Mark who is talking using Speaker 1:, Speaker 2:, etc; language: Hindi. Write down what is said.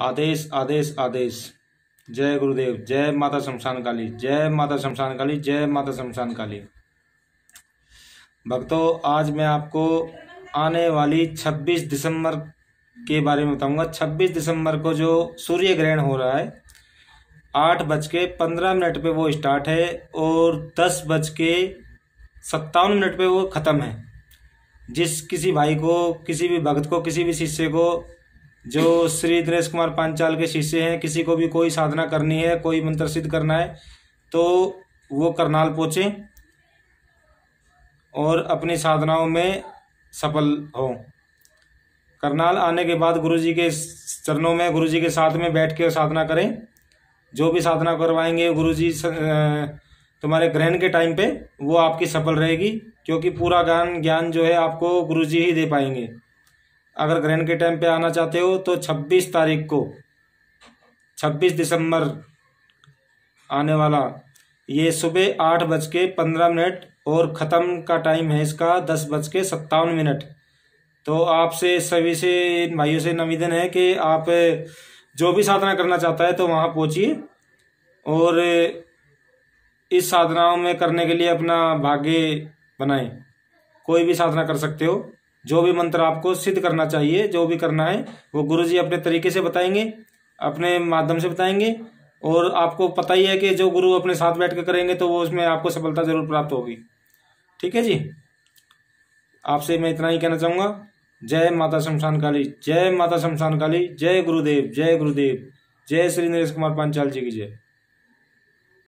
Speaker 1: आदेश आदेश आदेश। जय गुरुदेव, जय माता शमशान काली, जय माता शमशान काली, जय माता शमशान काली। भक्तों, आज मैं आपको आने वाली 26 दिसंबर के बारे में बताऊँगा। 26 दिसंबर को जो सूर्य ग्रहण हो रहा है, आठ बज के पंद्रह मिनट पे वो स्टार्ट है और दस बज के सत्तावन मिनट पे वो ख़त्म है। जिस किसी भाई को, किसी भी भक्त को, किसी भी शिष्य को जो श्री दिनेश कुमार पांचाल के शिष्य हैं, किसी को भी कोई साधना करनी है, कोई मंत्र सिद्ध करना है तो वो करनाल पहुँचे और अपनी साधनाओं में सफल हो। करनाल आने के बाद गुरु जी के चरणों में गुरु जी के साथ में बैठ के साधना करें। जो भी साधना करवाएँगे गुरु जी तुम्हारे ग्रहण के टाइम पे, वो आपकी सफल रहेगी, क्योंकि पूरा ज्ञान ज्ञान जो है, आपको गुरु जी ही दे पाएँगे। अगर ग्रहण के टाइम पे आना चाहते हो तो 26 तारीख को 26 दिसंबर आने वाला। ये सुबह आठ बज के पंद्रह मिनट और ख़त्म का टाइम है इसका दस बज के सत्तावन मिनट। तो आपसे, सभी से, इन भाइयों से निवेदन है कि आप, जो भी साधना करना चाहता है तो वहाँ पहुँचिए। और इस साधनाओं में करने के लिए अपना भाग्य बनाएँ। कोई भी साधना कर सकते हो। जो भी मंत्र आपको सिद्ध करना चाहिए, जो भी करना है, वो गुरु जी अपने तरीके से बताएँगे, अपने माध्यम से बताएँगे, और आपको पता ही है कि जो गुरु अपने साथ बैठ कर करेंगे तो वो उसमें आपको सफलता ज़रूर प्राप्त होगी। ठीक है जी? आपसे मैं इतना ही कहना चाहूँगा। जय माता शमशान काली, जय माता शमशान काली, जय गुरुदेव जय गुरुदेव, जय श्री नरेश कुमार पांचाल जी की जय।